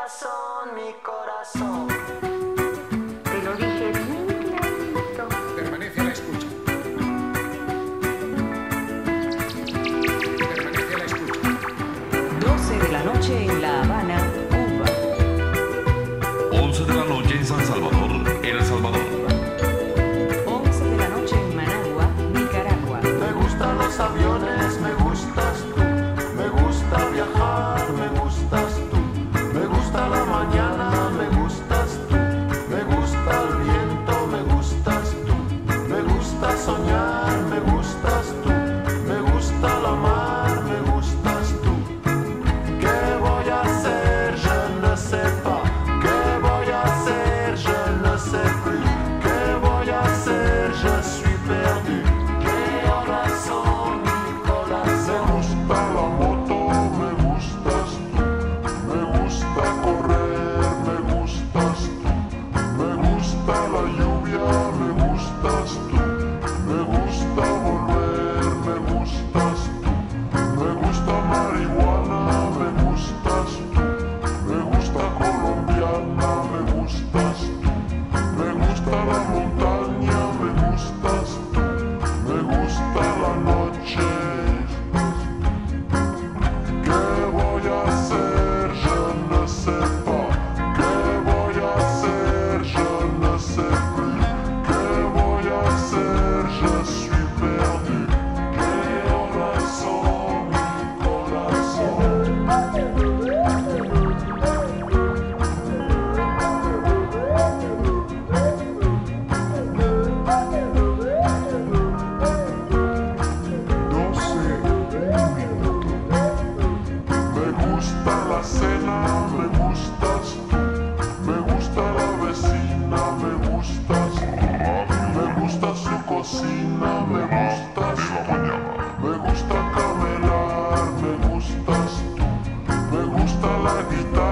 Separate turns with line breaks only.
corazón, mi corazón. cocina me gustas de. Me gusta camelar, me gustas tú, me gusta la guitarra.